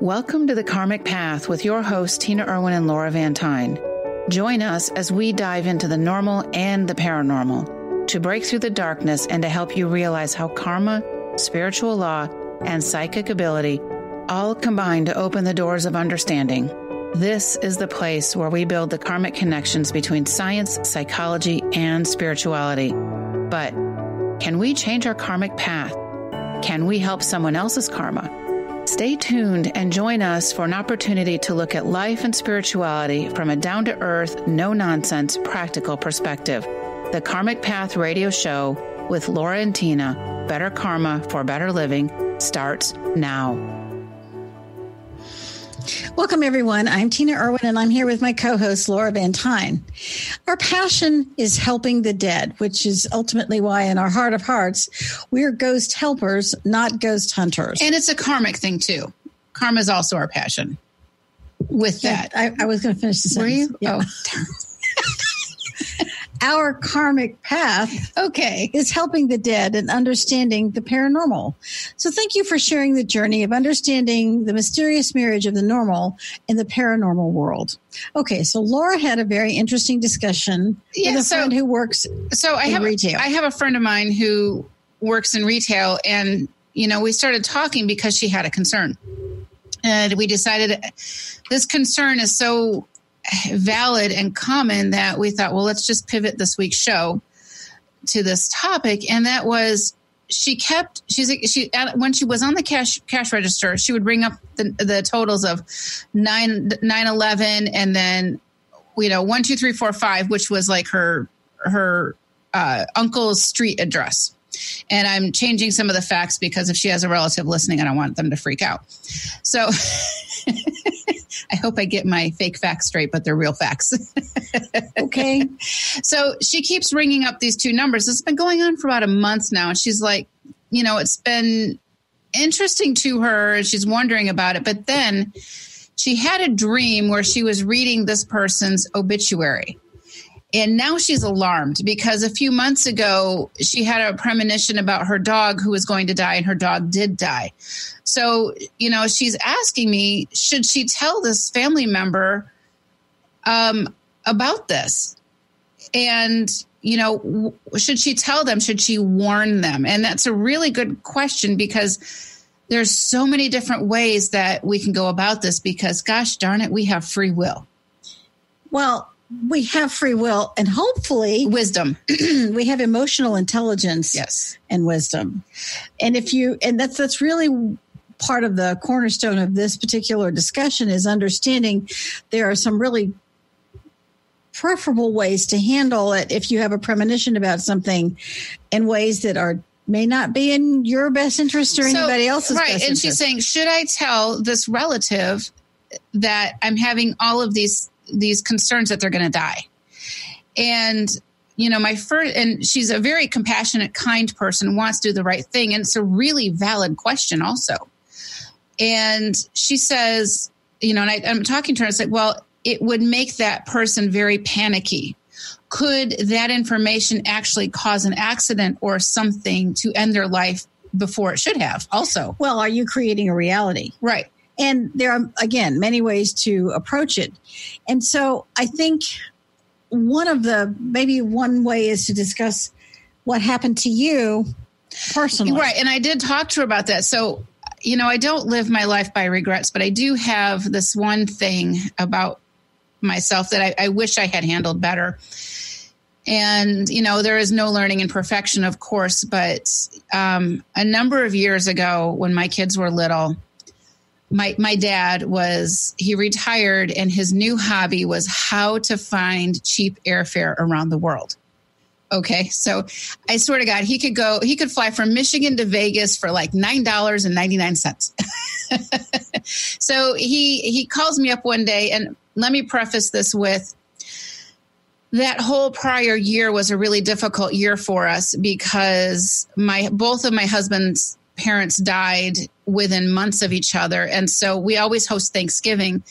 Welcome to the Karmic Path with your hosts, Tina Erwin and Laura Van Tyne. Join us as we dive into the normal and the paranormal to break through the darkness and to help you realize how karma, spiritual law, and psychic ability all combine to open the doors of understanding. This is the place where we build the karmic connections between science, psychology, and spirituality. But can we change our karmic path? Can we help someone else's karma? Stay tuned and join us for an opportunity to look at life and spirituality from a down to earth, no nonsense, practical perspective. The Karmic Path radio show with Laura and Tina, Better Karma for Better Living, starts now. Welcome, everyone. I'm Tina Erwin, and I'm here with my co host, Laura Van Tyne. Our passion is helping the dead, which is ultimately why, in our heart of hearts, we're ghost helpers, not ghost hunters. And it's a karmic thing, too. Karma is also our passion. With that, I, I was going to finish the sentence. Were you? Yeah. Oh, our karmic path okay is helping the dead and understanding the paranormal. So thank you for sharing the journey of understanding the mysterious marriage of the normal and the paranormal world. Okay so laura had a very interesting discussion yeah, with a so, friend who works so i have retail. I have a friend of mine who works in retail and you know we started talking because she had a concern. And we decided this concern is so valid and common that we thought, well, let's just pivot this week's show to this topic. And that was she kept she's she when she was on the cash cash register, she would bring up the, the totals of nine nine eleven and then you know one two three four five, which was like her her uh, uncle's street address. And I'm changing some of the facts because if she has a relative listening, and I don't want them to freak out. So I hope I get my fake facts straight, but they're real facts. okay. So she keeps ringing up these two numbers. It's been going on for about a month now. And she's like, you know, it's been interesting to her. She's wondering about it. But then she had a dream where she was reading this person's obituary. And now she's alarmed because a few months ago, she had a premonition about her dog who was going to die, and her dog did die. So, you know, she's asking me, should she tell this family member um, about this? And, you know, should she tell them? Should she warn them? And that's a really good question because there's so many different ways that we can go about this because, gosh darn it, we have free will. Well, we have free will and hopefully wisdom. we have emotional intelligence yes. and wisdom. And if you and that's that's really part of the cornerstone of this particular discussion is understanding there are some really preferable ways to handle it if you have a premonition about something in ways that are may not be in your best interest or so, anybody else's right and interest. she's saying should i tell this relative that i'm having all of these these concerns that they're going to die. And you know, my first, and she's a very compassionate, kind person, wants to do the right thing. And it's a really valid question, also. And she says, you know, and I, am talking to her, it's like, well, it would make that person very panicky. Could that information actually cause an accident or something to end their life before it should have, also? Well, are you creating a reality? Right. And there are, again, many ways to approach it. And so I think one of the, maybe one way is to discuss what happened to you personally. Right. And I did talk to her about that. So, you know, I don't live my life by regrets, but I do have this one thing about myself that I, I wish I had handled better. And, you know, there is no learning in perfection, of course, but um, a number of years ago when my kids were little, my my dad was he retired and his new hobby was how to find cheap airfare around the world. Okay, so I swear to God, he could go, he could fly from Michigan to Vegas for like nine dollars and ninety nine cents. so he he calls me up one day, and let me preface this with that whole prior year was a really difficult year for us because my both of my husband's parents died within months of each other. And so we always host Thanksgiving.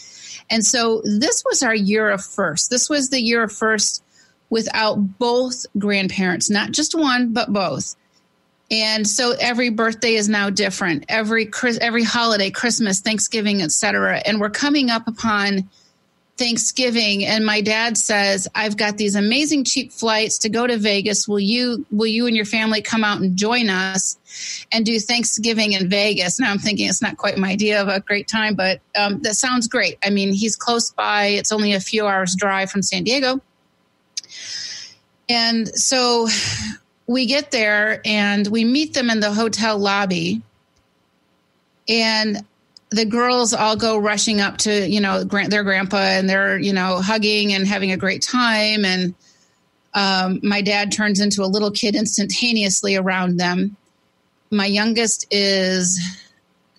And so this was our year of first. This was the year of first without both grandparents, not just one, but both. and so every birthday is now different every every holiday christmas thanksgiving etc and we're coming up upon thanksgiving and my dad says i've got these amazing cheap flights to go to vegas. Will you will you and your family come out and join us and do thanksgiving in vegas? Now i'm thinking it's not quite my idea of a great time but um, that sounds great. I mean he's close by. It's only a few hours drive from san diego. And so we get there and we meet them in the hotel lobby. And the girls all go rushing up to, you know, their grandpa and they're, you know, hugging and having a great time. And um, my dad turns into a little kid instantaneously around them. My youngest is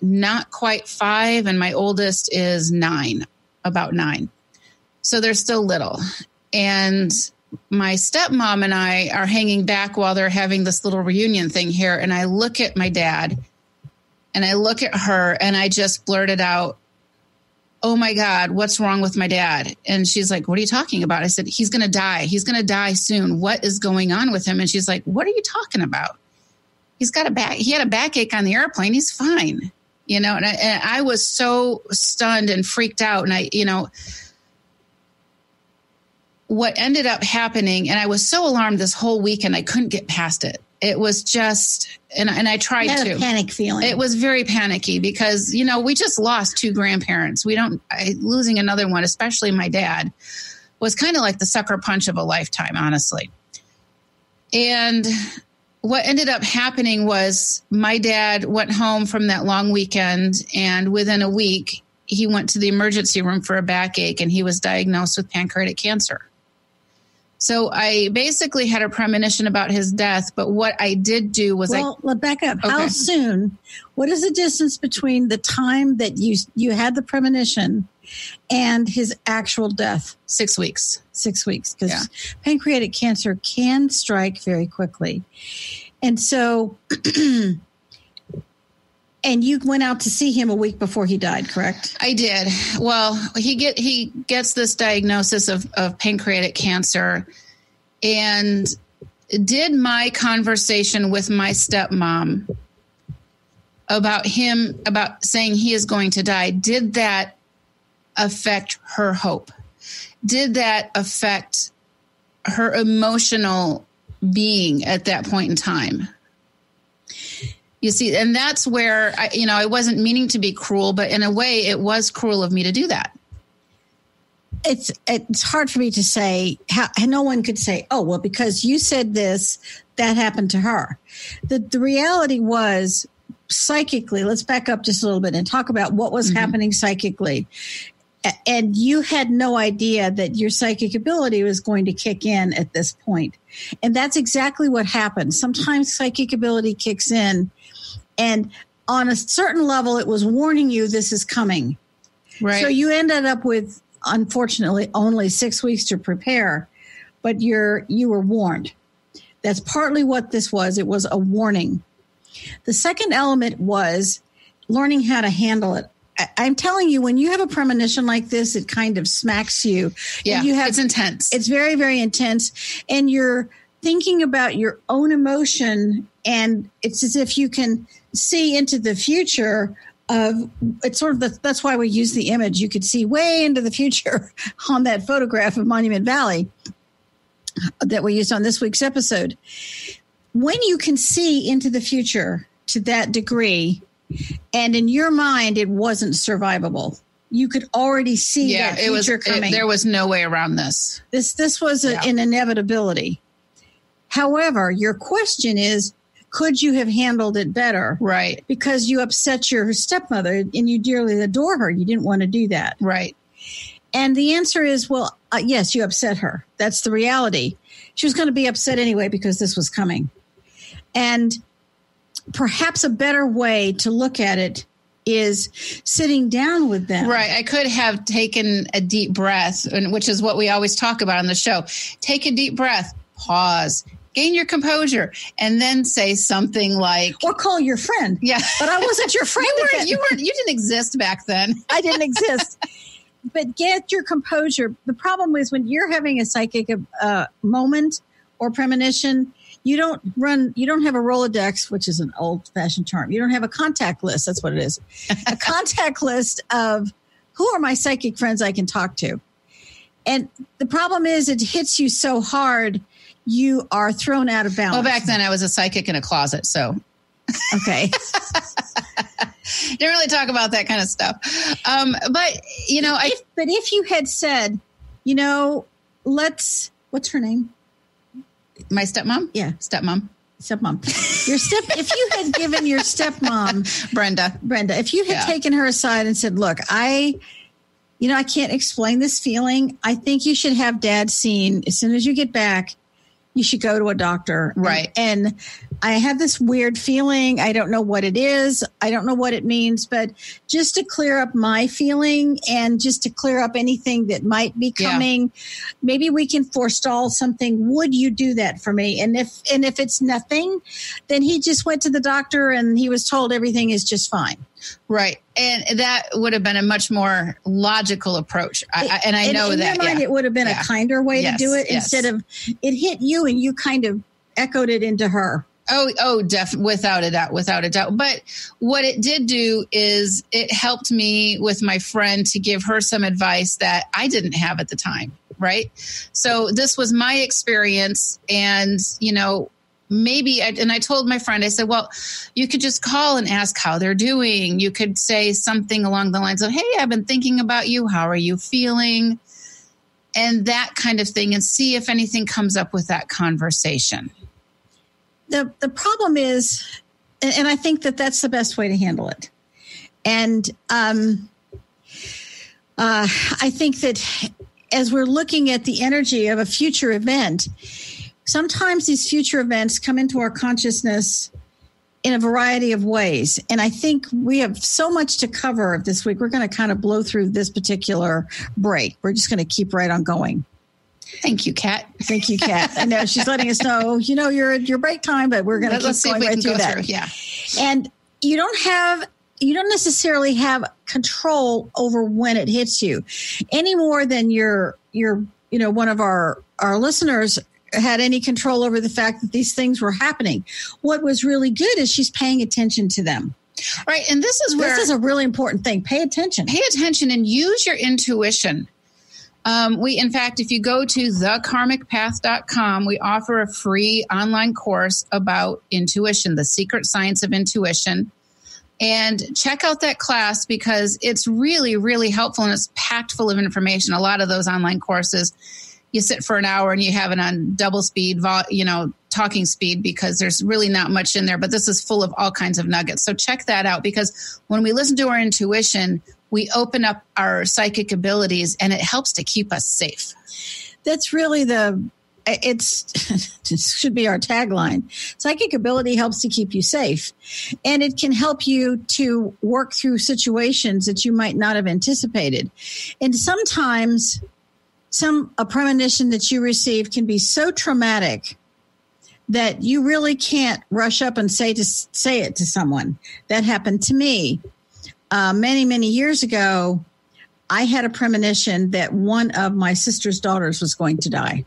not quite five, and my oldest is nine, about nine. So they're still little. And my stepmom and I are hanging back while they're having this little reunion thing here. And I look at my dad and I look at her and I just blurted out, Oh my God, what's wrong with my dad? And she's like, What are you talking about? I said, He's going to die. He's going to die soon. What is going on with him? And she's like, What are you talking about? He's got a back, he had a backache on the airplane. He's fine. You know, and I, and I was so stunned and freaked out. And I, you know, what ended up happening, and I was so alarmed this whole weekend, I couldn't get past it. It was just, and, and I tried to panic feeling. It was very panicky because you know we just lost two grandparents. We don't I, losing another one, especially my dad, was kind of like the sucker punch of a lifetime, honestly. And what ended up happening was my dad went home from that long weekend, and within a week, he went to the emergency room for a backache, and he was diagnosed with pancreatic cancer. So I basically had a premonition about his death, but what I did do was well, I let back up. Okay. How soon? What is the distance between the time that you you had the premonition and his actual death? Six weeks. Six weeks, because yeah. pancreatic cancer can strike very quickly, and so. And you went out to see him a week before he died, correct? I did. Well, he get he gets this diagnosis of, of pancreatic cancer, and did my conversation with my stepmom about him about saying he is going to die did that affect her hope did that affect her emotional being at that point in time you see, and that's where I, you know, I wasn't meaning to be cruel, but in a way, it was cruel of me to do that. It's it's hard for me to say how no one could say, oh well, because you said this, that happened to her. The the reality was psychically. Let's back up just a little bit and talk about what was mm-hmm. happening psychically and you had no idea that your psychic ability was going to kick in at this point. And that's exactly what happened. Sometimes psychic ability kicks in and on a certain level it was warning you this is coming. Right. So you ended up with unfortunately only six weeks to prepare but you're you were warned. That's partly what this was. It was a warning. The second element was learning how to handle it. I'm telling you, when you have a premonition like this, it kind of smacks you. Yeah, you have, it's intense. It's very, very intense, and you're thinking about your own emotion, and it's as if you can see into the future of it's sort of the, that's why we use the image. You could see way into the future on that photograph of Monument Valley that we used on this week's episode. When you can see into the future to that degree, and in your mind it wasn't survivable, you could already see yeah, that future it was, coming. It, there was no way around this. This this was a, yeah. an inevitability. However, your question is could you have handled it better? Right. Because you upset your stepmother and you dearly adore her. You didn't want to do that. Right. And the answer is, well, uh, yes, you upset her. That's the reality. She was going to be upset anyway because this was coming. And perhaps a better way to look at it is sitting down with them. Right. I could have taken a deep breath, which is what we always talk about on the show. Take a deep breath, pause, gain your composure, and then say something like, or call your friend. Yeah, but I wasn't your friend. you weren't. You weren't. You didn't exist back then. I didn't exist. but get your composure. The problem is when you're having a psychic uh, moment or premonition, You don't run, you don't have a Rolodex, which is an old fashioned term. You don't have a contact list. That's what it is. a contact list of who are my psychic friends I can talk to. And the problem is, it hits you so hard, you are thrown out of balance. Well, back then I was a psychic in a closet, so okay. Didn't really talk about that kind of stuff. Um, but you know, I. If, but if you had said, you know, let's. What's her name? My stepmom. Yeah, stepmom. Stepmom. Your step. if you had given your stepmom Brenda, Brenda, if you had yeah. taken her aside and said, "Look, I." You know, I can't explain this feeling. I think you should have dad seen as soon as you get back you should go to a doctor. Right. And, and, I have this weird feeling. I don't know what it is. I don't know what it means, but just to clear up my feeling and just to clear up anything that might be coming, yeah. maybe we can forestall something. Would you do that for me? And if, and if it's nothing, then he just went to the doctor and he was told everything is just fine. Right. And that would have been a much more logical approach. I, and I know in that. Mind, yeah. It would have been yeah. a kinder way yes, to do it yes. instead of it hit you and you kind of echoed it into her. Oh, oh, def, without a doubt, without a doubt. But what it did do is it helped me with my friend to give her some advice that I didn't have at the time. Right. So this was my experience. And, you know, maybe I, and i told my friend i said well you could just call and ask how they're doing. You could say something along the lines of hey i've been thinking about you. How are you feeling and that kind of thing and see if anything comes up with that conversation. The the problem is and, i think that that's the best way to handle it. And um uh, I think that as we're looking at the energy of a future event, sometimes these future events come into our consciousness in a variety of ways. And I think we have so much to cover this week. We're going to kind of blow through this particular break. We're just going to keep right on going. Thank you, Kat. Thank you, Kat. I know she's letting us know, you know, you're your break time, but we're going to keep going right through that. Through. Yeah. And you don't have you don't necessarily have control over when it hits you any more than your your you know one of our our listeners had any control over the fact that these things were happening. What was really good is she's paying attention to them. Right. And this is where this is a really important thing. Pay attention. Pay attention and use your intuition. Um, we, in fact, if you go to thekarmicpath.com, we offer a free online course about intuition, the secret science of intuition. And check out that class because it's really, really helpful and it's packed full of information. A lot of those online courses you sit for an hour and you have it on double speed, you know, talking speed because there's really not much in there. But this is full of all kinds of nuggets. So check that out because when we listen to our intuition, we open up our psychic abilities and it helps to keep us safe. That's really the it's it should be our tagline psychic ability helps to keep you safe and it can help you to work through situations that you might not have anticipated and sometimes some a premonition that you receive can be so traumatic that you really can't rush up and say to say it to someone. That happened to me uh, many many years ago. I had a premonition that one of my sister's daughters was going to die,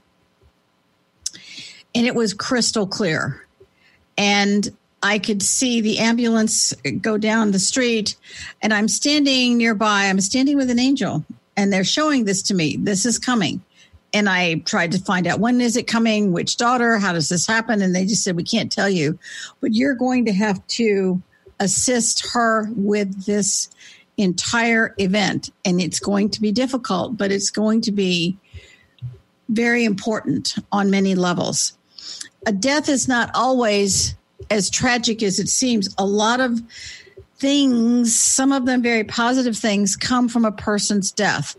and it was crystal clear, and I could see the ambulance go down the street, and I'm standing nearby. I'm standing with an angel, and they're showing this to me. This is coming. And I tried to find out when is it coming, which daughter, how does this happen? And they just said, we can't tell you, but you're going to have to assist her with this entire event. And it's going to be difficult, but it's going to be very important on many levels. A death is not always as tragic as it seems. A lot of things, some of them very positive things, come from a person's death.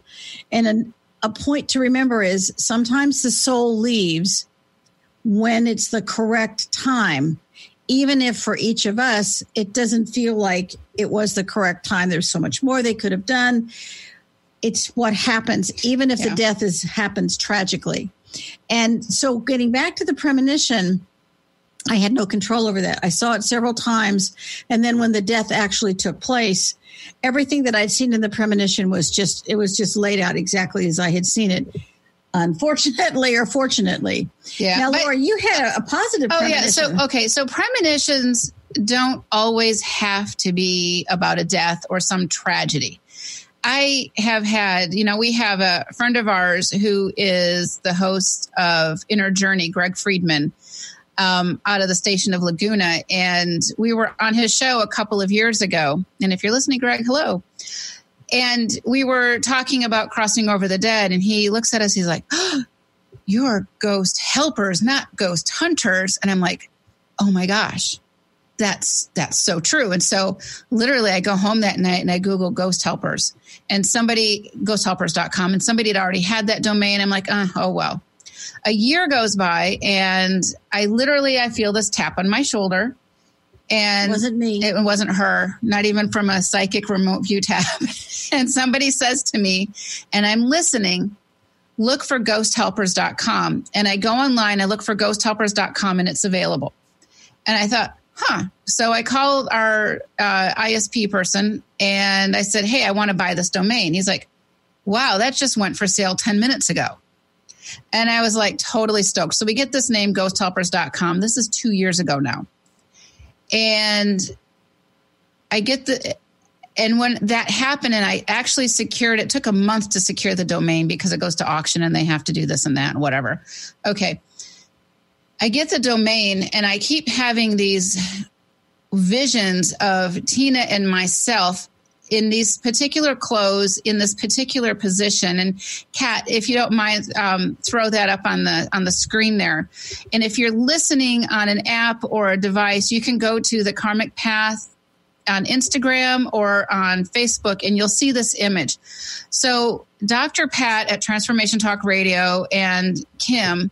And an, a point to remember is sometimes the soul leaves when it's the correct time. Even if for each of us, it doesn't feel like it was the correct time. There's so much more they could have done. It's what happens, even if yeah. the death is happens tragically. And so getting back to the premonition, I had no control over that. I saw it several times. And then when the death actually took place, everything that I'd seen in the premonition was just, it was just laid out exactly as I had seen it. unfortunately or fortunately. Yeah. Now, but- Laura, you had a, a positive. Oh yeah. So okay. So premonitions don't always have to be about a death or some tragedy. I have had, you know, we have a friend of ours who is the host of Inner Journey, Greg Friedman, um, out of the station of Laguna, and we were on his show a couple of years ago. And if you're listening, Greg, hello. And we were talking about crossing over the dead, and he looks at us. He's like, oh, "You're ghost helpers, not ghost hunters." And I'm like, "Oh my gosh." that's that's so true and so literally i go home that night and i google ghost helpers and somebody ghosthelpers.com and somebody had already had that domain i'm like uh, oh well a year goes by and i literally i feel this tap on my shoulder and it wasn't me. it wasn't her not even from a psychic remote view tab and somebody says to me and i'm listening look for ghosthelpers.com and i go online i look for ghosthelpers.com and it's available and i thought huh. So I called our uh, ISP person and I said, hey, I want to buy this domain. He's like, wow, that just went for sale 10 minutes ago. And I was like, totally stoked. So we get this name, ghosthelpers.com. This is two years ago now. And I get the, and when that happened and I actually secured it, took a month to secure the domain because it goes to auction and they have to do this and that and whatever. Okay. I get the domain and I keep having these visions of Tina and myself in these particular clothes in this particular position. And kat if you don't mind um, throw that up on the on the screen there. And if you're listening on an app or a device you can go to the karmic path on instagram or on facebook and you'll see this image. So dr pat at transformation talk radio and kim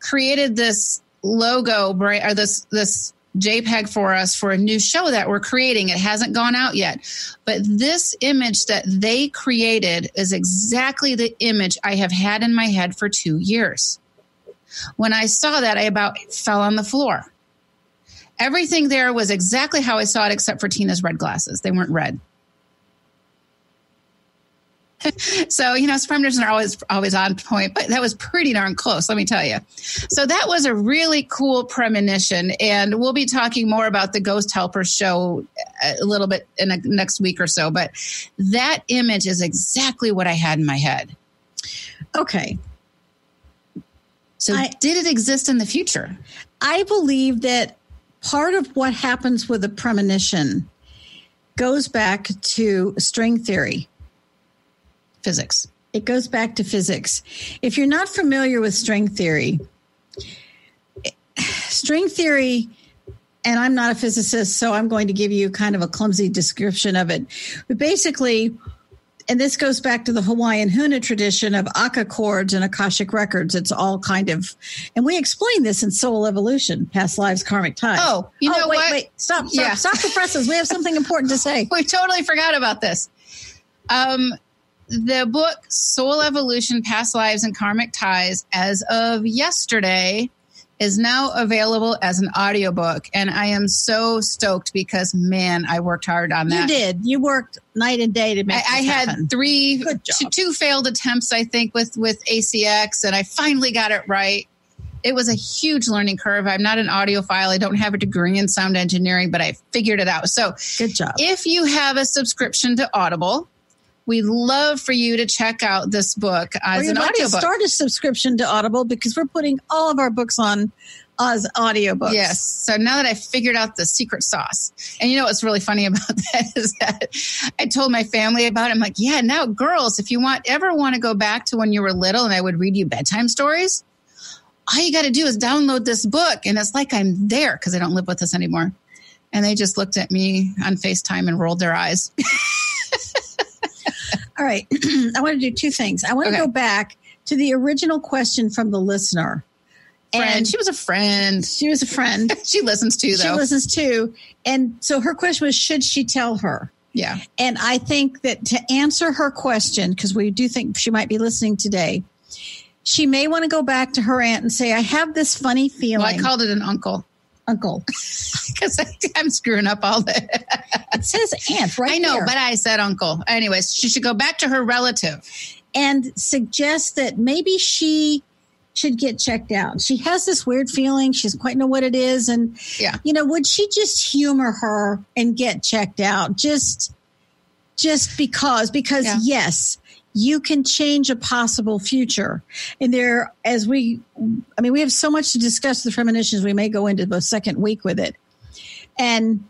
created this logo or this this JPEG for us for a new show that we're creating. It hasn't gone out yet, but this image that they created is exactly the image I have had in my head for two years. When I saw that, I about fell on the floor. Everything there was exactly how I saw it, except for Tina's red glasses. They weren't red. so you know premonitions are always always on point but that was pretty darn close let me tell you. So that was a really cool premonition and we'll be talking more about the ghost helpers show uh, a little bit in the next week or so but that image is exactly what i had in my head. Okay. So I, did it exist in the future? I believe that part of what happens with a premonition goes back to string theory physics. It goes back to physics. If you're not familiar with string theory, string theory, and I'm not a physicist, so I'm going to give you kind of a clumsy description of it. But basically, and this goes back to the Hawaiian Huna tradition of Aka cords and Akashic records. It's all kind of, and we explain this in Soul Evolution, Past Lives, Karmic Ties. Oh, you know oh, wait, what? Wait, stop, stop, yeah. stop the presses. We have something important to say. we totally forgot about this. Um, the book Soul Evolution Past Lives and Karmic Ties, as of yesterday, is now available as an audiobook. And I am so stoked because, man, I worked hard on that. You did. You worked night and day to make I, I had happen. three, two, two failed attempts, I think, with, with ACX, and I finally got it right. It was a huge learning curve. I'm not an audiophile. I don't have a degree in sound engineering, but I figured it out. So, good job. If you have a subscription to Audible, we'd love for you to check out this book as an like audiobook. Start a subscription to Audible because we're putting all of our books on as audiobooks. Yes. So now that I figured out the secret sauce, and you know what's really funny about that is that I told my family about it. I'm like, yeah, now girls, if you want ever want to go back to when you were little and I would read you bedtime stories, all you got to do is download this book, and it's like I'm there because I don't live with us anymore. And they just looked at me on FaceTime and rolled their eyes. All right. I want to do two things. I want okay. to go back to the original question from the listener. Friend. And she was a friend. She was a friend. she listens to, though. She listens to. And so her question was Should she tell her? Yeah. And I think that to answer her question, because we do think she might be listening today, she may want to go back to her aunt and say, I have this funny feeling. Well, I called it an uncle. Uncle. Because I'm screwing up all day. it says aunt right I know, there. but I said uncle. Anyways, she should go back to her relative. and suggest that maybe she should get checked out. She has this weird feeling. She doesn't quite know what it is. And, Yeah. you know, would she just humor her and get checked out? Just, just because, because Yeah. yes, you can change a possible future. And there, as we, I mean, we have so much to discuss the premonitions. We may go into the second week with it. And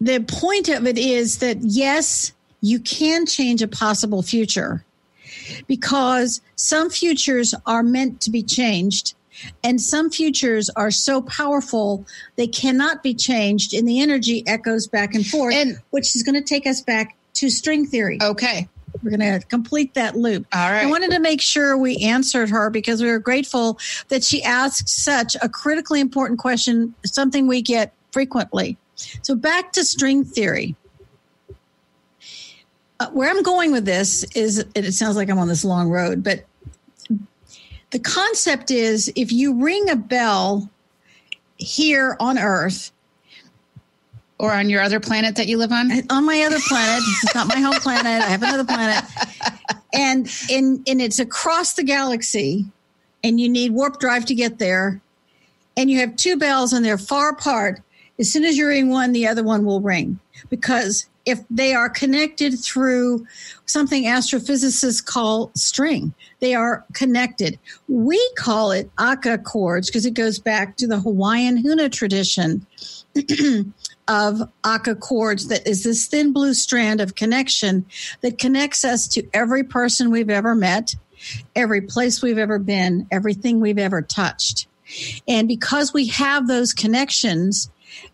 the point of it is that yes, you can change a possible future because some futures are meant to be changed and some futures are so powerful they cannot be changed and the energy echoes back and forth And- which is going to take us back to string theory Okay. We're going to complete that loop All right. I wanted to make sure we answered her because we were grateful that she asked such a critically important question, something we get frequently. So back to string theory. Uh, where I'm going with this is, and it sounds like I'm on this long road, but the concept is if you ring a bell here on Earth, or on your other planet that you live on? Uh, on my other planet. It's not my home planet. I have another planet. And in and it's across the galaxy and you need warp drive to get there. And you have two bells and they're far apart. As soon as you ring one, the other one will ring. Because if they are connected through something astrophysicists call string, they are connected. We call it Aka cords because it goes back to the Hawaiian Huna tradition of Aka cords that is this thin blue strand of connection that connects us to every person we've ever met, every place we've ever been, everything we've ever touched. And because we have those connections,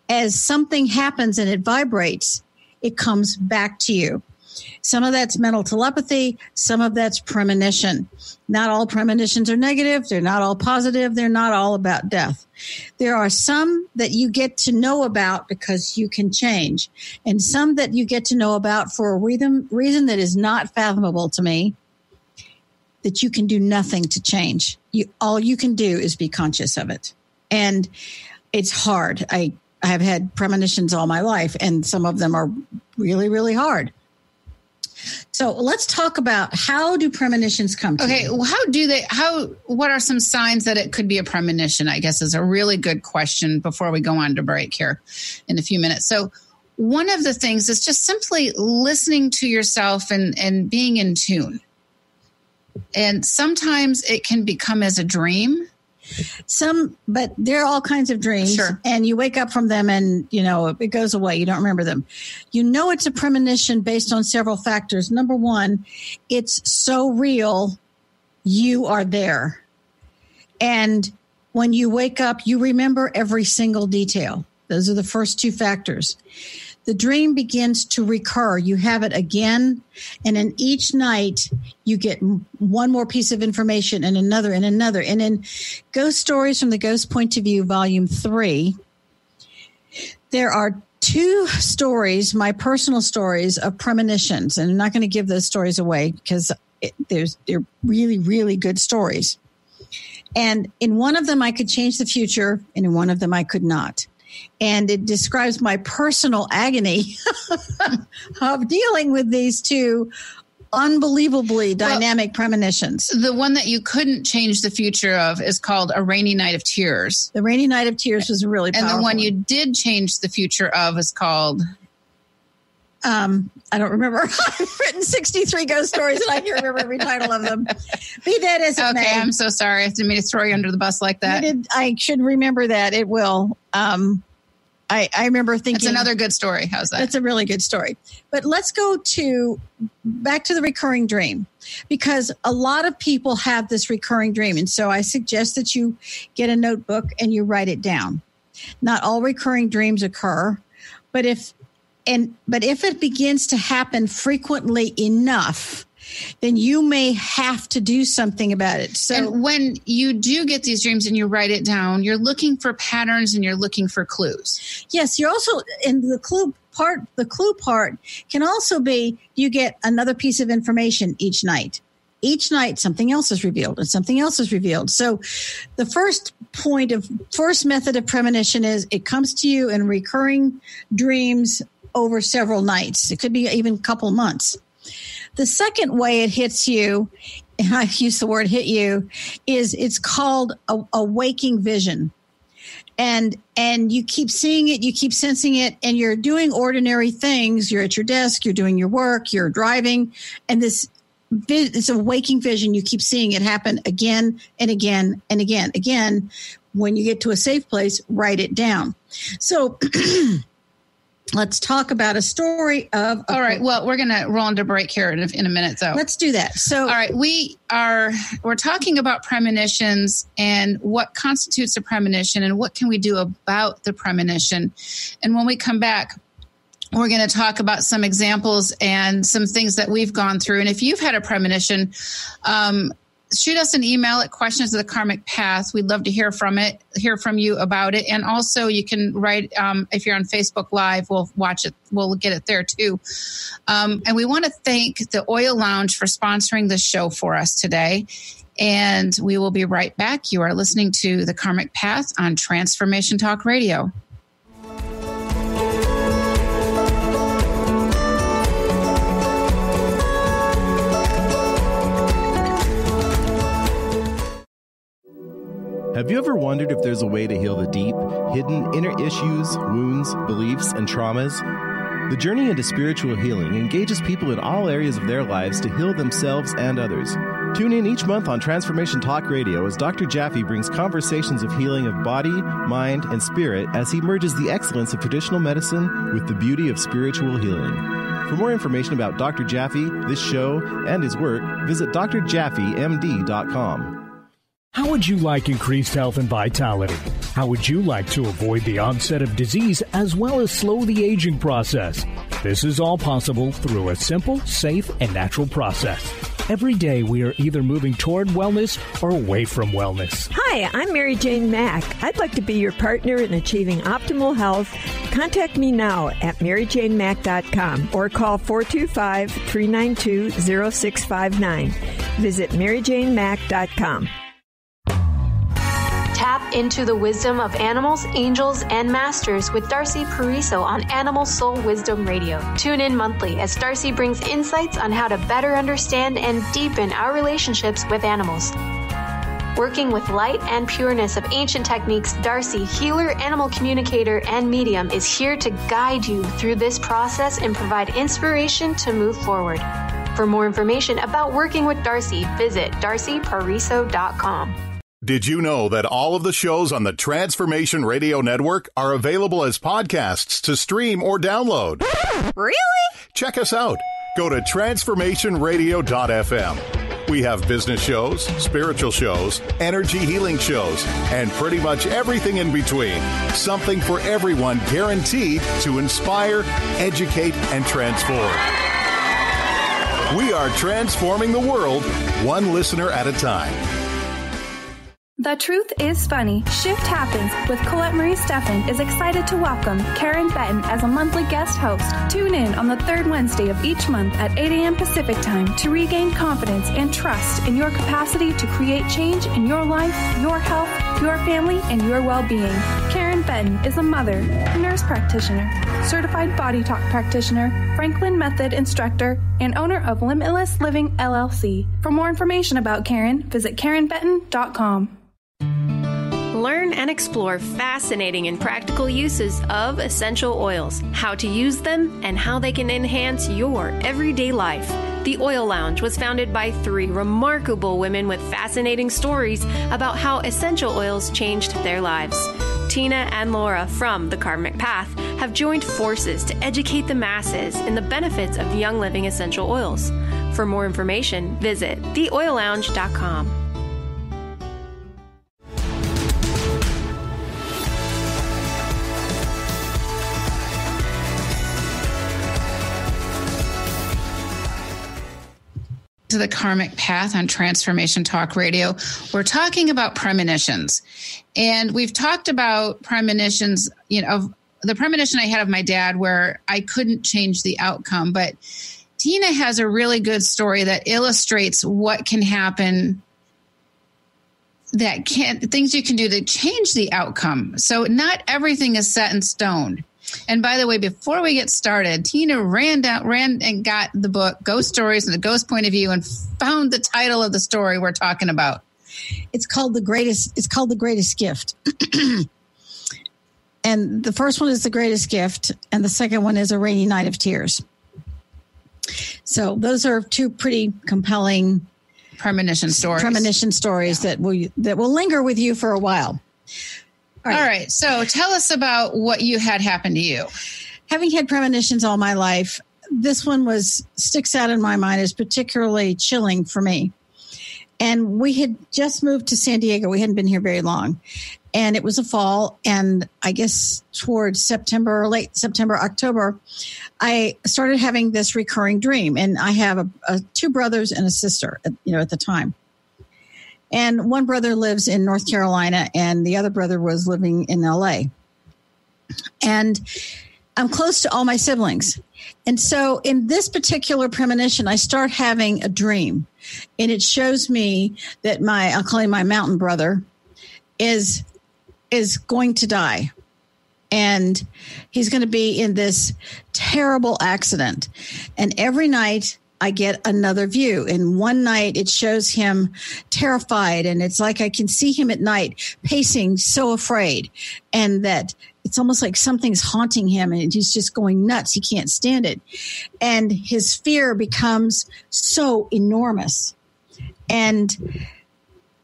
as something happens and it vibrates, it comes back to you. Some of that's mental telepathy, some of that's premonition. Not all premonitions are negative, they're not all positive, they're not all about death. There are some that you get to know about because you can change, and some that you get to know about for a reason, reason that is not fathomable to me that you can do nothing to change. You all you can do is be conscious of it. And it's hard. I I have had premonitions all my life and some of them are really really hard. So let's talk about how do premonitions come to Okay, well, how do they? How? What are some signs that it could be a premonition? I guess is a really good question. Before we go on to break here, in a few minutes. So, one of the things is just simply listening to yourself and and being in tune. And sometimes it can become as a dream. Some, but there are all kinds of dreams, Sure. and you wake up from them, and you know it goes away. You don't remember them. You know it's a premonition based on several factors. Number one, it's so real, you are there, and when you wake up, you remember every single detail. Those are the first two factors. The dream begins to recur. You have it again, and in each night, you get one more piece of information and another and another. And in Ghost Stories from the Ghost Point of View, Volume 3, there are two stories, my personal stories of premonitions. And I'm not going to give those stories away because it, there's, they're really, really good stories. And in one of them, I could change the future, and in one of them, I could not. And it describes my personal agony of dealing with these two unbelievably dynamic premonitions. The one that you couldn't change the future of is called A Rainy Night of Tears. The Rainy Night of Tears was really And the one you did change the future of is called um, I don't remember. I've written 63 ghost stories and I can't remember every title of them. Be that as it Okay, may. I'm so sorry. I didn't mean to throw you under the bus like I, that. did, I should remember that. It will. Um, I, I remember thinking It's another good story. How's that? That's a really good story. But let's go to back to the recurring dream because a lot of people have this recurring dream. And so I suggest that you get a notebook and you write it down. Not all recurring dreams occur, but if and but if it begins to happen frequently enough, then you may have to do something about it. So and when you do get these dreams and you write it down, you're looking for patterns and you're looking for clues. Yes, you're also in the clue part. The clue part can also be you get another piece of information each night. Each night, something else is revealed and something else is revealed. So, the first point of first method of premonition is it comes to you in recurring dreams over several nights. It could be even a couple months. The second way it hits you, and I use the word hit you, is it's called a, a waking vision. And and you keep seeing it you keep sensing it and you're doing ordinary things. You're at your desk you're doing your work you're driving and this it's a waking vision. You keep seeing it happen again and again and again. Again when you get to a safe place write it down. So let's talk about a story of all right well we're going to roll into break here in a, in a minute though. Let's do that. So all right we are we're talking about premonitions and what constitutes a premonition and what can we do about the premonition. And when we come back we're going to talk about some examples and some things that we've gone through. And if you've had a premonition um, shoot us an email at questions of the karmic path. We'd love to hear from it hear from you about it. And also you can write um, if you're on facebook live we'll watch it we'll get it there too. Um, and we want to thank the oil lounge for sponsoring this show for us today. And we will be right back. You are listening to the karmic path on transformation talk radio Have you ever wondered if there's a way to heal the deep, hidden inner issues, wounds, beliefs, and traumas? The journey into spiritual healing engages people in all areas of their lives to heal themselves and others. Tune in each month on Transformation Talk Radio as Dr. Jaffe brings conversations of healing of body, mind, and spirit as he merges the excellence of traditional medicine with the beauty of spiritual healing. For more information about Dr. Jaffe, this show, and his work, visit drjaffemd.com. How would you like increased health and vitality? How would you like to avoid the onset of disease as well as slow the aging process? This is all possible through a simple, safe, and natural process. Every day we are either moving toward wellness or away from wellness. Hi, I'm Mary Jane Mack. I'd like to be your partner in achieving optimal health. Contact me now at maryjanemack.com or call 425 392 0659. Visit maryjanemack.com. Into the wisdom of animals, angels, and masters with Darcy Pariso on Animal Soul Wisdom Radio. Tune in monthly as Darcy brings insights on how to better understand and deepen our relationships with animals. Working with light and pureness of ancient techniques, Darcy, healer, animal communicator, and medium, is here to guide you through this process and provide inspiration to move forward. For more information about working with Darcy, visit darcypariso.com. Did you know that all of the shows on the Transformation Radio Network are available as podcasts to stream or download? Really? Check us out. Go to transformationradio.fm. We have business shows, spiritual shows, energy healing shows, and pretty much everything in between. Something for everyone guaranteed to inspire, educate, and transform. We are transforming the world one listener at a time. The Truth is Funny Shift Happens with Colette Marie Steffen is excited to welcome Karen Benton as a monthly guest host. Tune in on the third Wednesday of each month at 8 a.m. Pacific Time to regain confidence and trust in your capacity to create change in your life, your health, your family, and your well being. Karen Benton is a mother, nurse practitioner, certified body talk practitioner, Franklin Method instructor, and owner of Limitless Living LLC. For more information about Karen, visit KarenBenton.com. Learn and explore fascinating and practical uses of essential oils, how to use them, and how they can enhance your everyday life. The Oil Lounge was founded by three remarkable women with fascinating stories about how essential oils changed their lives. Tina and Laura from The Karmic Path have joined forces to educate the masses in the benefits of Young Living essential oils. For more information, visit theoillounge.com. to the karmic path on transformation talk radio. We're talking about premonitions. And we've talked about premonitions you know of the premonition i had of my dad where i couldn't change the outcome but tina has a really good story that illustrates what can happen that can things you can do to change the outcome. So not everything is set in stone And by the way, before we get started, Tina ran down, ran and got the book Ghost Stories and the Ghost Point of View and found the title of the story we're talking about. It's called the greatest. It's called the greatest gift. and the first one is the greatest gift, and the second one is a rainy night of tears. So those are two pretty compelling premonition stories. Premonition stories yeah. that will that will linger with you for a while. All right. all right. So tell us about what you had happen to you. Having had premonitions all my life, this one was sticks out in my mind as particularly chilling for me. And we had just moved to San Diego. We hadn't been here very long and it was a fall and i guess towards september or late september october i started having this recurring dream and i have a, a, two brothers and a sister you know at the time and one brother lives in north carolina and the other brother was living in la and i'm close to all my siblings. And so in this particular premonition i start having a dream. And it shows me that my i'll call him my mountain brother is is going to die. And he's going to be in this terrible accident. And every night I get another view. And one night it shows him terrified, and it's like I can see him at night pacing, so afraid, and that it's almost like something's haunting him and he's just going nuts. He can't stand it. And his fear becomes so enormous. And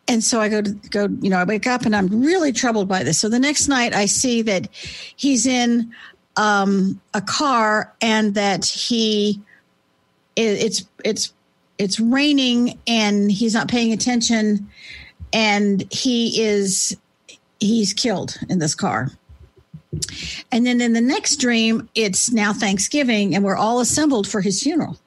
and so I go to go, you know, I wake up and I'm really troubled by this. So the next night I see that he's in um, a car and that he it's it's it's raining and he's not paying attention and he is he's killed in this car. And then in the next dream, it's now Thanksgiving and we're all assembled for his funeral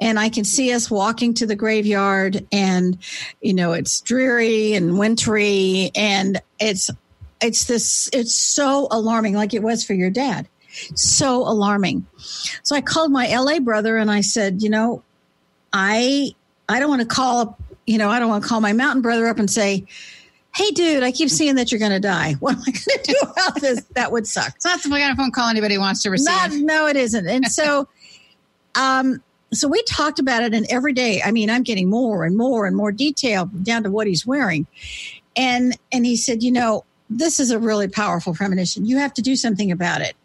and I can see us walking to the graveyard and you know it's dreary and wintry and it's it's this it's so alarming like it was for your dad so alarming. So i called my la brother and i said you know i i don't want to call up you know i don't want to call my mountain brother up and say hey dude i keep seeing that you're going to die. What am i going to do about this? That would suck. It's not the kind of phone call anybody wants to receive. Not, no it isn't. And so um so we talked about it and every day i mean i'm getting more and more and more detail down to what he's wearing. And and he said you know this is a really powerful premonition. You have to do something about it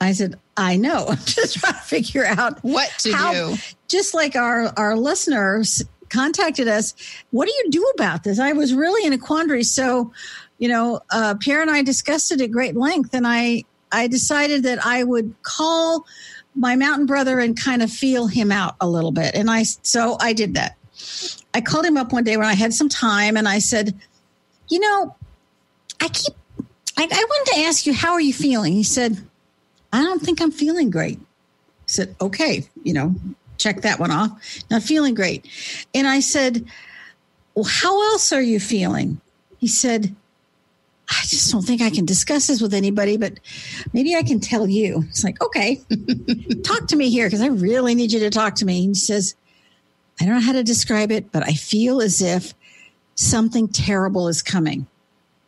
i said i know i'm just trying to figure out what to how, do just like our our listeners contacted us what do you do about this i was really in a quandary so you know uh, pierre and i discussed it at great length and i i decided that i would call my mountain brother and kind of feel him out a little bit. And I, so I did that. I called him up one day when I had some time and I said, you know, I keep, I, I wanted to ask you, how are you feeling? He said, I don't think I'm feeling great. I said, okay, you know, check that one off. Not feeling great. And I said, well, how else are you feeling? He said, I just don't think I can discuss this with anybody, but maybe I can tell you. It's like, okay, talk to me here because I really need you to talk to me. And he says, I don't know how to describe it, but I feel as if something terrible is coming.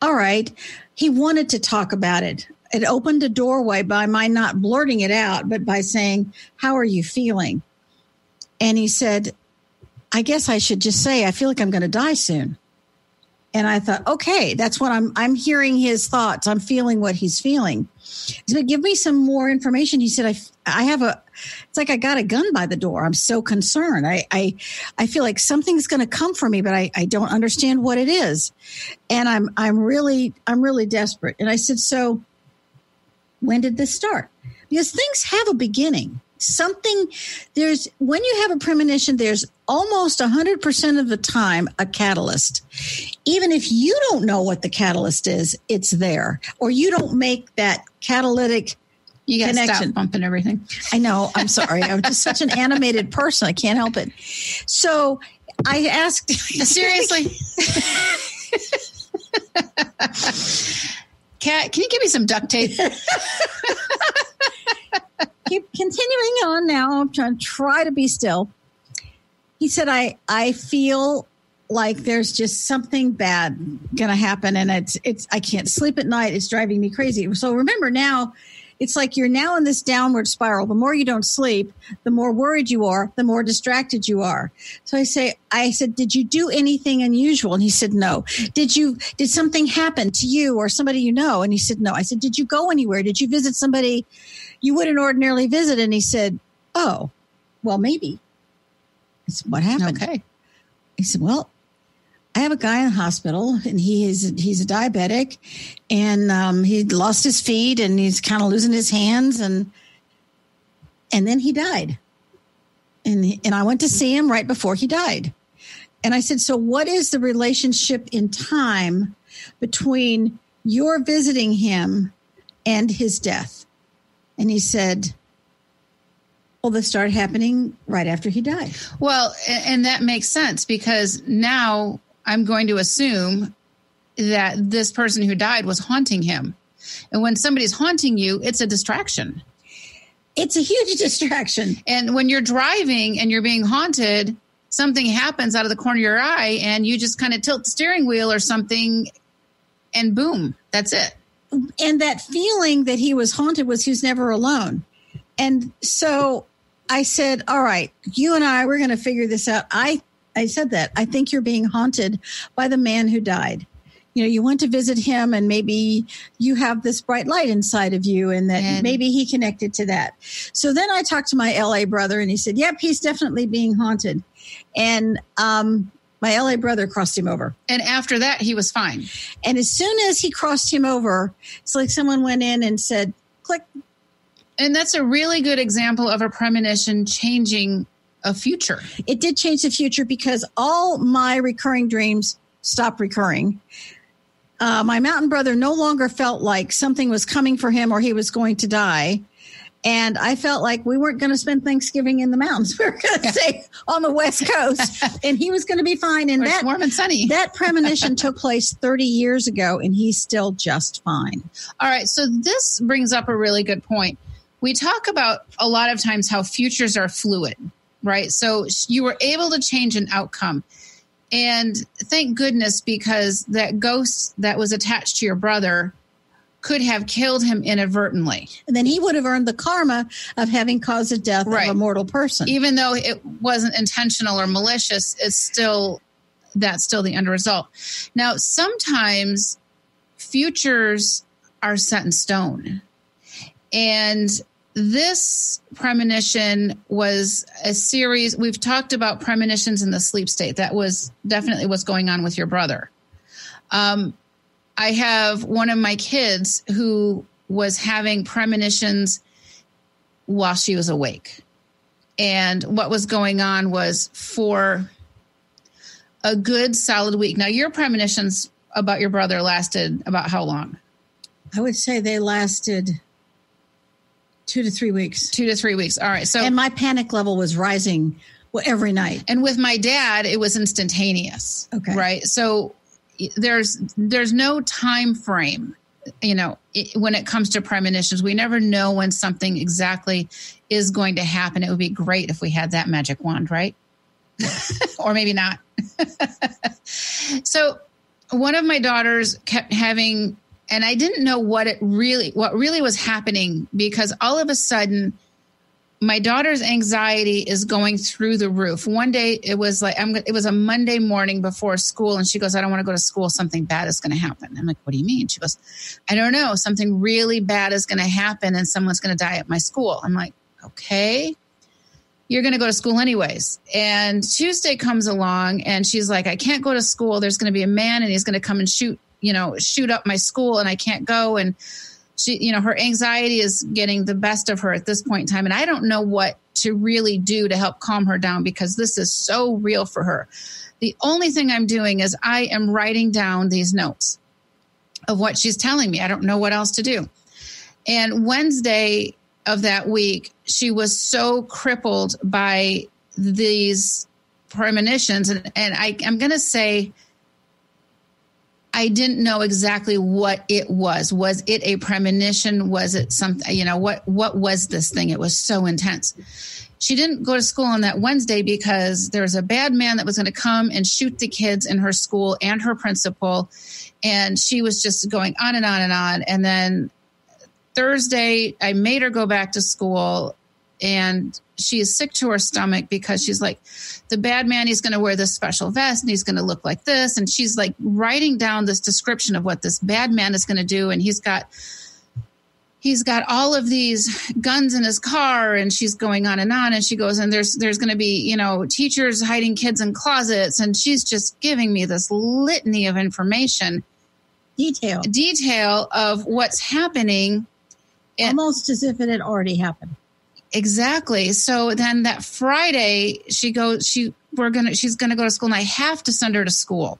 All right. He wanted to talk about it. It opened a doorway by my not blurting it out, but by saying, How are you feeling? And he said, I guess I should just say, I feel like I'm going to die soon. And I thought, okay, that's what I'm, I'm hearing his thoughts. I'm feeling what he's feeling. He said, give me some more information. He said, I, I have a, it's like I got a gun by the door. I'm so concerned. I, I, I feel like something's going to come for me, but I, I don't understand what it is. And I'm, I'm really, I'm really desperate. And I said, so when did this start? Because things have a beginning. Something there's when you have a premonition there's almost 100% of the time a catalyst. Even if you don't know what the catalyst is it's there. Or you don't make that catalytic you got to stop bumping everything. I know. I'm sorry. I'm just such an animated person. I can't help it. So i asked seriously Kat, can you give me some duct tape? keep continuing on now. I'm trying to try to be still. He said, I, I feel like there's just something bad going to happen. And it's, it's, I can't sleep at night. It's driving me crazy. So remember now it's like you're now in this downward spiral. The more you don't sleep, the more worried you are, the more distracted you are. So I say, I said, did you do anything unusual? And he said, no. Did you, did something happen to you or somebody you know? And he said, no. I said, did you go anywhere? Did you visit somebody you wouldn't ordinarily visit? And he said, oh, well, maybe. I said, what happened? Okay. He said, well, I have a guy in the hospital and he is he's a diabetic and um, he lost his feet and he's kind of losing his hands and and then he died. And and I went to see him right before he died. And I said, "So what is the relationship in time between your visiting him and his death?" And he said, well, this started happening right after he died. Well, and that makes sense because now I'm going to assume that this person who died was haunting him. And when somebody's haunting you, it's a distraction. It's a huge distraction. And when you're driving and you're being haunted, something happens out of the corner of your eye and you just kind of tilt the steering wheel or something and boom, that's it. And that feeling that he was haunted was he was never alone. And so I said, All right, you and I, we're going to figure this out. I I said that. I think you're being haunted by the man who died. You know, you went to visit him and maybe you have this bright light inside of you and that and maybe he connected to that. So then I talked to my LA brother and he said, Yep, he's definitely being haunted. And um, my LA brother crossed him over. And after that, he was fine. And as soon as he crossed him over, it's like someone went in and said, click. And that's a really good example of a premonition changing a future. It did change the future because all my recurring dreams stopped recurring. Uh, my mountain brother no longer felt like something was coming for him or he was going to die. And I felt like we weren't going to spend Thanksgiving in the mountains. We were going to stay on the West Coast, and he was going to be fine. And that warm and sunny. that premonition took place 30 years ago, and he's still just fine. All right. So this brings up a really good point. We talk about a lot of times how futures are fluid right? So you were able to change an outcome. And thank goodness because that ghost that was attached to your brother could have killed him inadvertently. And then he would have earned the karma of having caused the death right. of a mortal person. Even though it wasn't intentional or malicious, it's still that's still the end result. Now, sometimes futures are set in stone. And this premonition was a series. We've talked about premonitions in the sleep state. That was definitely what's going on with your brother. Um, I have one of my kids who was having premonitions while she was awake. And what was going on was for a good solid week. Now, your premonitions about your brother lasted about how long? I would say they lasted two to three weeks. Two to three weeks. All right. So, and my panic level was rising every night. And with my dad, it was instantaneous. Okay. Right. So there's there's no time frame. You know, it, when it comes to premonitions, we never know when something exactly is going to happen. It would be great if we had that magic wand, right? or maybe not. so, one of my daughters kept having and I didn't know what it really what really was happening because all of a sudden my daughter's anxiety is going through the roof. One day it was like I'm it was a Monday morning before school and she goes I don't want to go to school something bad is going to happen. I'm like what do you mean? She goes I don't know something really bad is going to happen and someone's going to die at my school. I'm like okay. You're going to go to school anyways. And Tuesday comes along and she's like I can't go to school. There's going to be a man and he's going to come and shoot you know, shoot up my school and I can't go. And she, you know, her anxiety is getting the best of her at this point in time. And I don't know what to really do to help calm her down because this is so real for her. The only thing I'm doing is I am writing down these notes of what she's telling me. I don't know what else to do. And Wednesday of that week, she was so crippled by these premonitions. And, and I, I'm going to say, I didn't know exactly what it was. Was it a premonition? Was it something, you know, what, what was this thing? It was so intense. She didn't go to school on that Wednesday because there was a bad man that was going to come and shoot the kids in her school and her principal. And she was just going on and on and on. And then Thursday, I made her go back to school and she is sick to her stomach because she's like, the bad man, he's going to wear this special vest and he's going to look like this. And she's like writing down this description of what this bad man is going to do. And he's got, he's got all of these guns in his car and she's going on and on. And she goes and there's there's going to be you know teachers hiding kids in closets. And she's just giving me this litany of information. Detail. Detail of what's happening. Almost as if it had already happened exactly so then that friday she goes she we're gonna she's gonna go to school and i have to send her to school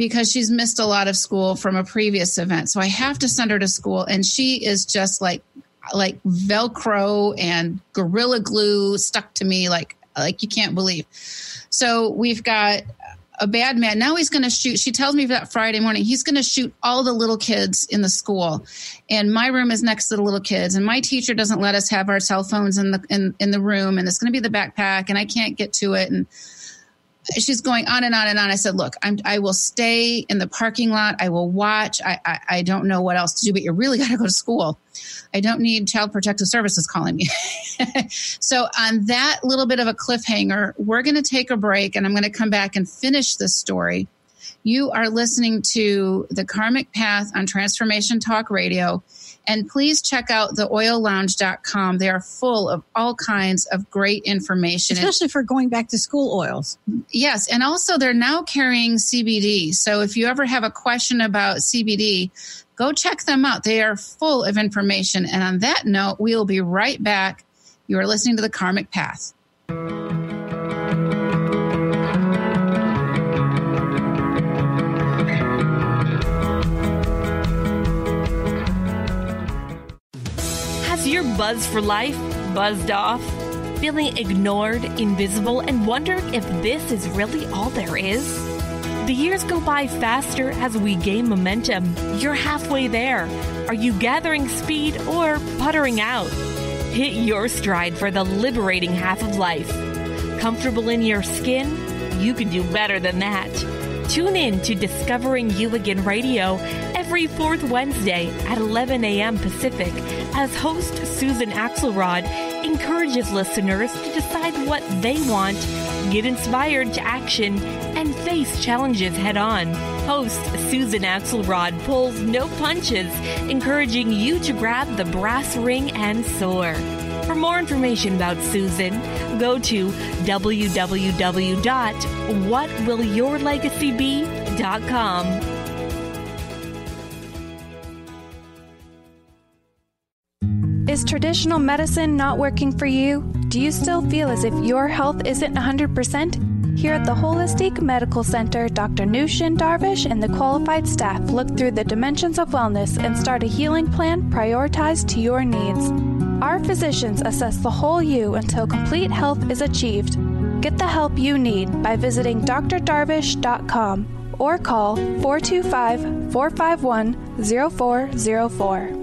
because she's missed a lot of school from a previous event. So I have to send her to school and she is just like like velcro and gorilla glue stuck to me like like you can't believe. So we've got a bad man. Now he's going to shoot. She tells me that Friday morning he's going to shoot all the little kids in the school, and my room is next to the little kids. And my teacher doesn't let us have our cell phones in the in in the room, and it's going to be the backpack, and I can't get to it. And she's going on and on and on. I said, look, I'm, I will stay in the parking lot. I will watch. I, I, I don't know what else to do, but you really got to go to school. I don't need child protective services calling me. so on that little bit of a cliffhanger, we're going to take a break and I'm going to come back and finish this story. You are listening to the Karmic Path on Transformation Talk Radio. And please check out the oillounge.com. They are full of all kinds of great information. Especially for going back to school oils. Yes. And also, they're now carrying CBD. So if you ever have a question about CBD, go check them out. They are full of information. And on that note, we'll be right back. You are listening to The Karmic Path. Your buzz for life buzzed off? Feeling ignored, invisible, and wondering if this is really all there is? The years go by faster as we gain momentum. You're halfway there. Are you gathering speed or puttering out? Hit your stride for the liberating half of life. Comfortable in your skin? You can do better than that. Tune in to Discovering You Again Radio every fourth Wednesday at 11 a.m. Pacific as host Susan Axelrod encourages listeners to decide what they want, get inspired to action, and face challenges head on. Host Susan Axelrod pulls no punches, encouraging you to grab the brass ring and soar. For more information about Susan, go to www.whatwillyourlegacybe.com. Is traditional medicine not working for you? Do you still feel as if your health isn't 100%? Here at the Holistic Medical Center, Dr. Nushin Darvish and the qualified staff look through the dimensions of wellness and start a healing plan prioritized to your needs. Our physicians assess the whole you until complete health is achieved. Get the help you need by visiting drdarvish.com or call 425 451 0404.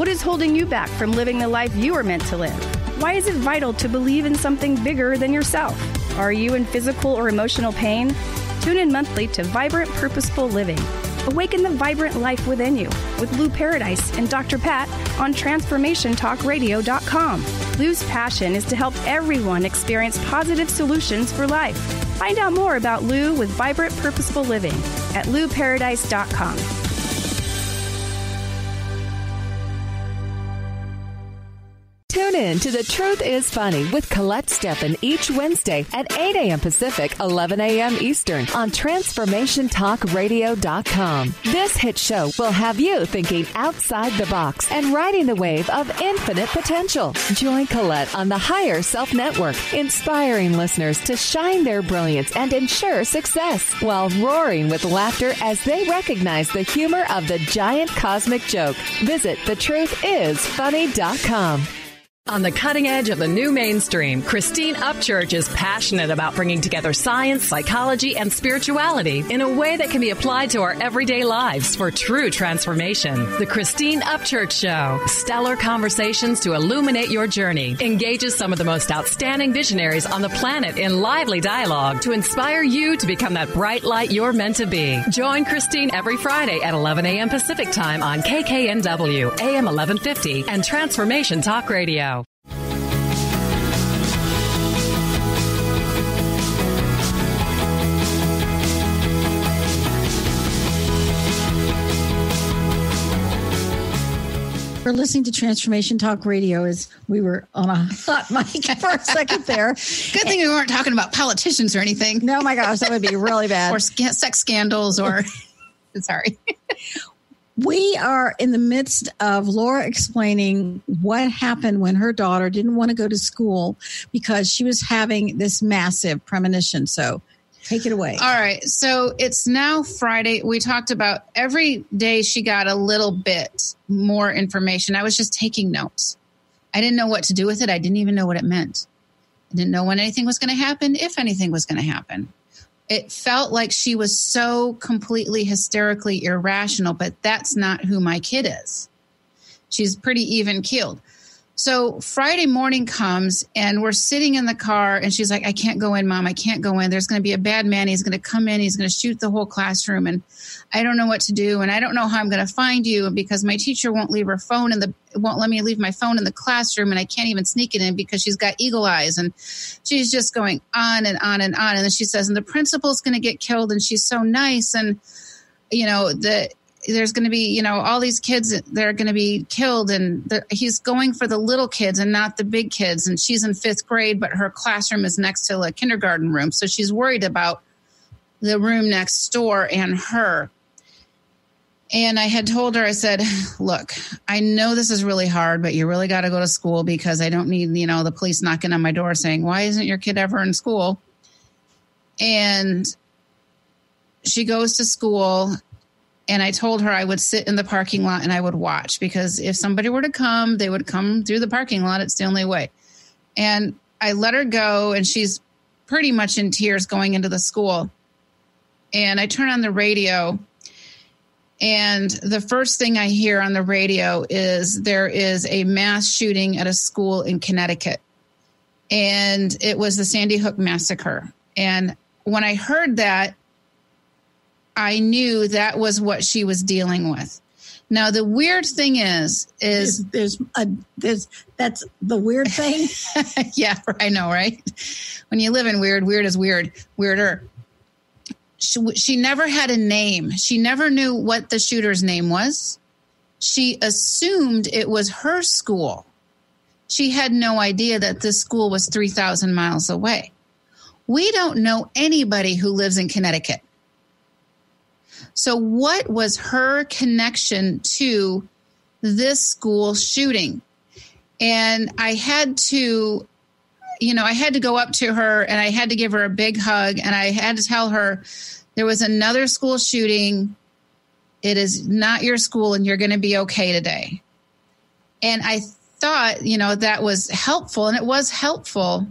What is holding you back from living the life you are meant to live? Why is it vital to believe in something bigger than yourself? Are you in physical or emotional pain? Tune in monthly to Vibrant Purposeful Living. Awaken the vibrant life within you with Lou Paradise and Dr. Pat on TransformationTalkRadio.com. Lou's passion is to help everyone experience positive solutions for life. Find out more about Lou with Vibrant Purposeful Living at LouParadise.com. in to The Truth is Funny with Colette Steffen each Wednesday at 8 a.m. Pacific, 11 a.m. Eastern on TransformationTalkRadio.com. This hit show will have you thinking outside the box and riding the wave of infinite potential. Join Colette on the Higher Self Network, inspiring listeners to shine their brilliance and ensure success while roaring with laughter as they recognize the humor of the giant cosmic joke. Visit thetruthisfunny.com. On the cutting edge of the new mainstream, Christine Upchurch is passionate about bringing together science, psychology, and spirituality in a way that can be applied to our everyday lives for true transformation. The Christine Upchurch Show, stellar conversations to illuminate your journey, engages some of the most outstanding visionaries on the planet in lively dialogue to inspire you to become that bright light you're meant to be. Join Christine every Friday at 11 a.m. Pacific Time on KKNW, AM 1150, and Transformation Talk Radio. We're listening to Transformation Talk Radio Is we were on a hot mic for a second there. Good thing we weren't talking about politicians or anything. No, my gosh, that would be really bad. or sex scandals or, sorry. We are in the midst of Laura explaining what happened when her daughter didn't want to go to school because she was having this massive premonition. So take it away. All right. So it's now Friday. We talked about every day she got a little bit more information. I was just taking notes. I didn't know what to do with it. I didn't even know what it meant. I didn't know when anything was going to happen, if anything was going to happen it felt like she was so completely hysterically irrational, but that's not who my kid is. She's pretty even keeled. So Friday morning comes and we're sitting in the car and she's like, I can't go in, mom. I can't go in. There's going to be a bad man. He's going to come in. He's going to shoot the whole classroom. And I don't know what to do. And I don't know how I'm going to find you because my teacher won't leave her phone in the, won't let me leave my phone in the classroom. And I can't even sneak it in because she's got eagle eyes. And she's just going on and on and on. And then she says, and the principal's going to get killed. And she's so nice. And, you know, the, there's going to be you know all these kids that are going to be killed and the, he's going for the little kids and not the big kids. And she's in fifth grade but her classroom is next to a kindergarten room. So she's worried about the room next door and her. And i had told her i said look i know this is really hard but you really got to go to school because i don't need you know the police knocking on my door saying why isn't your kid ever in school? And she goes to school and I told her I would sit in the parking lot and I would watch because if somebody were to come, they would come through the parking lot. It's the only way. And I let her go, and she's pretty much in tears going into the school. And I turn on the radio, and the first thing I hear on the radio is there is a mass shooting at a school in Connecticut. And it was the Sandy Hook massacre. And when I heard that, I knew that was what she was dealing with. Now the weird thing is, is there's, there's a there's that's the weird thing. yeah, I know, right? When you live in weird, weird is weird, weirder. She, she never had a name. She never knew what the shooter's name was. She assumed it was her school. She had no idea that this school was 3,000 miles away. We don't know anybody who lives in Connecticut. So, what was her connection to this school shooting? And I had to, you know, I had to go up to her and I had to give her a big hug and I had to tell her there was another school shooting. It is not your school and you're going to be okay today. And I thought, you know, that was helpful and it was helpful.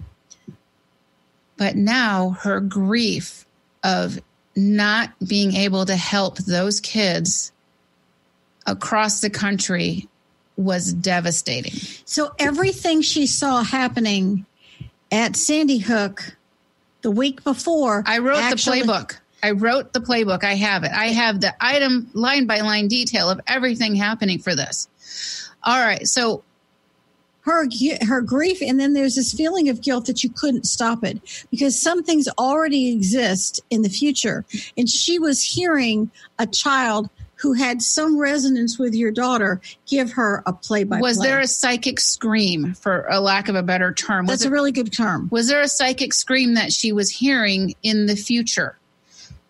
But now her grief of not being able to help those kids across the country was devastating. So everything she saw happening at Sandy Hook the week before, I wrote actually- the playbook. I wrote the playbook. I have it. I have the item line by line detail of everything happening for this. All right. So her her grief and then there's this feeling of guilt that you couldn't stop it because some things already exist in the future. And she was hearing a child who had some resonance with your daughter give her a play by was there a psychic scream for a lack of a better term? Was that's it, a really good term. Was there a psychic scream that she was hearing in the future?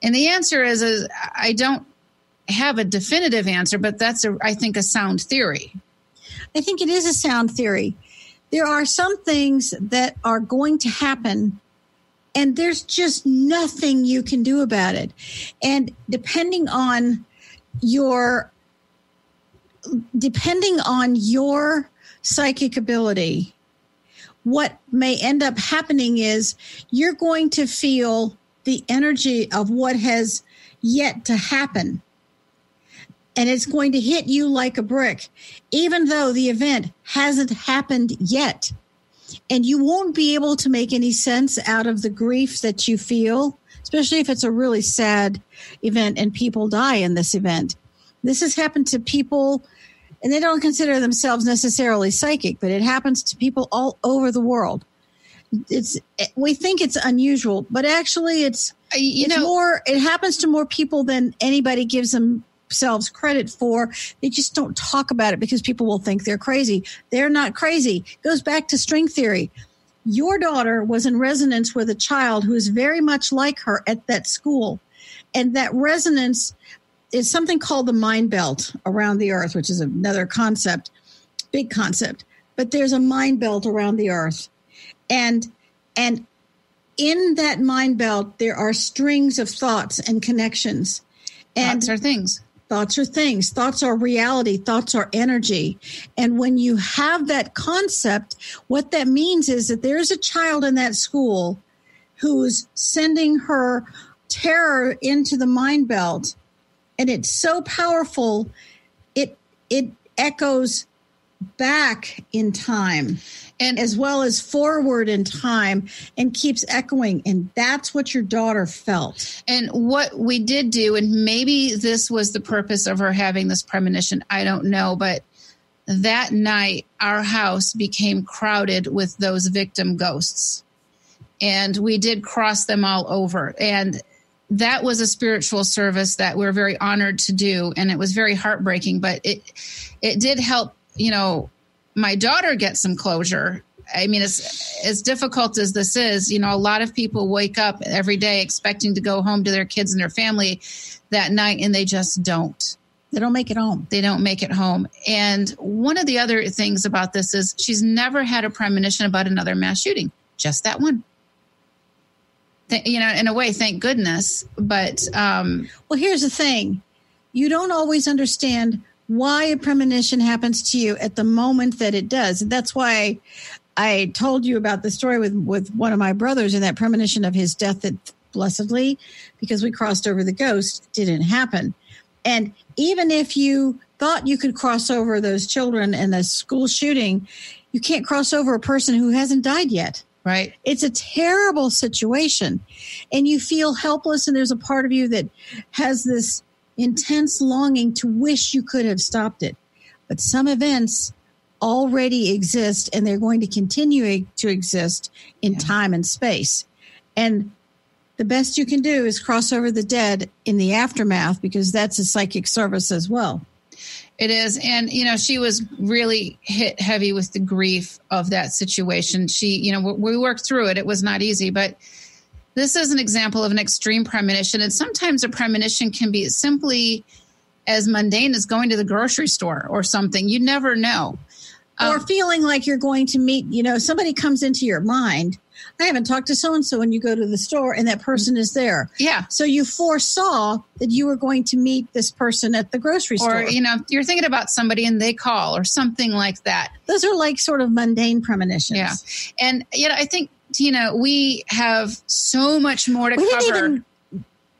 And the answer is, is i don't have a definitive answer but that's a i think a sound theory I think it is a sound theory. There are some things that are going to happen and there's just nothing you can do about it. And depending on your depending on your psychic ability, what may end up happening is you're going to feel the energy of what has yet to happen. And it's going to hit you like a brick, even though the event hasn't happened yet. And you won't be able to make any sense out of the grief that you feel, especially if it's a really sad event and people die in this event. This has happened to people, and they don't consider themselves necessarily psychic, but it happens to people all over the world. It's we think it's unusual, but actually, it's uh, you it's know- more. It happens to more people than anybody gives themselves credit for. They just don't talk about it because people will think they're crazy. They're not crazy. It goes back to string theory. Your daughter was in resonance with a child who is very much like her at that school, and that resonance is something called the mind belt around the earth, which is another concept, big concept. But there's a mind belt around the earth. And and in that mind belt there are strings of thoughts and connections. And Thoughts are things. Thoughts are things. Thoughts are reality. Thoughts are energy. And when you have that concept, what that means is that there's a child in that school who's sending her terror into the mind belt and it's so powerful it it echoes back in time and as well as forward in time and keeps echoing and that's what your daughter felt And what we did do, and maybe this was the purpose of her having this premonition, I don't know, but that night our house became crowded with those victim ghosts. And we did cross them all over. And that was a spiritual service that we're very honored to do. And it was very heartbreaking, but it it did help, you know, my daughter get some closure. I mean, as as difficult as this is, you know, a lot of people wake up every day expecting to go home to their kids and their family that night, and they just don't. They don't make it home. They don't make it home. And one of the other things about this is she's never had a premonition about another mass shooting, just that one. Th- you know, in a way, thank goodness. But um, well, here's the thing you don't always understand why a premonition happens to you at the moment that it does. That's why I told you about the story with, with one of my brothers and that premonition of his death that blessedly, because we crossed over the ghost, didn't happen. And even if you thought you could cross over those children in a school shooting, you can't cross over a person who hasn't died yet. Right. It's a terrible situation. And you feel helpless, and there's a part of you that has this intense longing to wish you could have stopped it. But some events already exist and they're going to continue to exist in time and space. And the best you can do is cross over the dead in the aftermath because that's a psychic service as well. It is. And, you know, she was really hit heavy with the grief of that situation. She, you know, we worked through it. It was not easy, but this is an example of an extreme premonition. And sometimes a premonition can be simply as mundane as going to the grocery store or something. You never know. or um, feeling like you're going to meet, you know, somebody comes into your mind. I haven't talked to so and so when you go to the store and that person is there. Yeah. So you foresaw that you were going to meet this person at the grocery store. Or, you know, you're thinking about somebody and they call or something like that. Those are like sort of mundane premonitions. Yeah. And, you know, I think, Tina, we have so much more to We cover. didn't even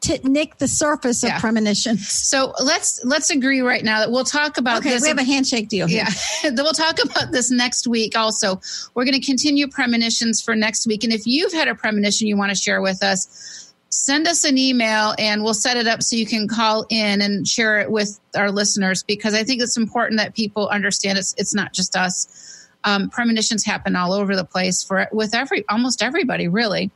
t- nick the surface of premonition. So let's let's agree right now that we'll talk about Okay, this. we have a handshake deal here. Yeah, we'll talk about this next week. Also, we're going to continue premonitions for next week. And if you've had a premonition you want to share with us, send us an email and we'll set it up so you can call in and share it with our listeners because I think it's important that people understand it's it's not just us. Um, premonitions happen all over the place for with every almost everybody, really.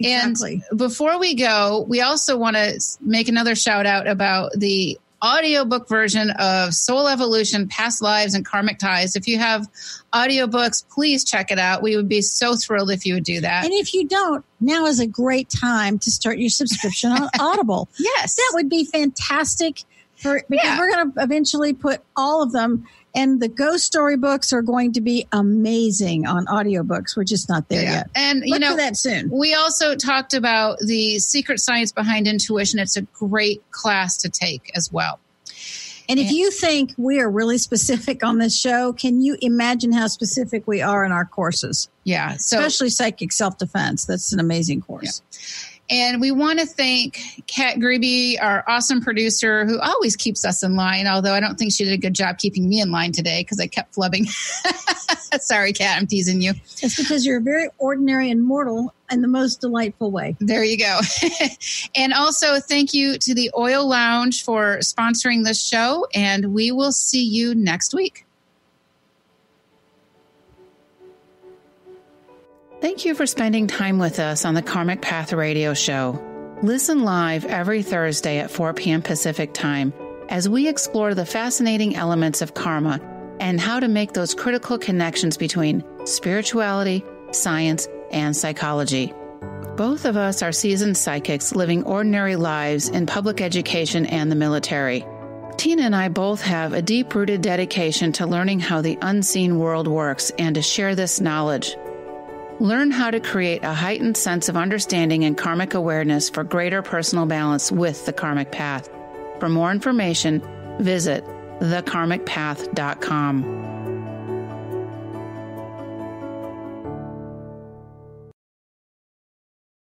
Exactly. And before we go, we also want to make another shout out about the audiobook version of Soul Evolution, Past Lives, and Karmic Ties. If you have audiobooks, please check it out. We would be so thrilled if you would do that. And if you don't, now is a great time to start your subscription on Audible. Yes. That would be fantastic for because Yeah. we're going to eventually put all of them and the ghost story books are going to be amazing on audiobooks. We're just not there yet. And you know that soon. We also talked about the secret science behind intuition. It's a great class to take as well. And if you think we are really specific on this show, can you imagine how specific we are in our courses? Yeah. So, Especially psychic self defense. That's an amazing course. Yeah. And we want to thank Kat Grebe, our awesome producer, who always keeps us in line, although I don't think she did a good job keeping me in line today because I kept flubbing. Sorry, Kat, I'm teasing you. It's because you're very ordinary and mortal in the most delightful way. There you go. and also, thank you to the Oil Lounge for sponsoring this show, and we will see you next week. Thank you for spending time with us on the Karmic Path Radio Show. Listen live every Thursday at 4 p.m. Pacific Time as we explore the fascinating elements of karma and how to make those critical connections between spirituality, science, and psychology. Both of us are seasoned psychics living ordinary lives in public education and the military. Tina and I both have a deep rooted dedication to learning how the unseen world works and to share this knowledge. Learn how to create a heightened sense of understanding and karmic awareness for greater personal balance with the karmic path. For more information, visit thekarmicpath.com.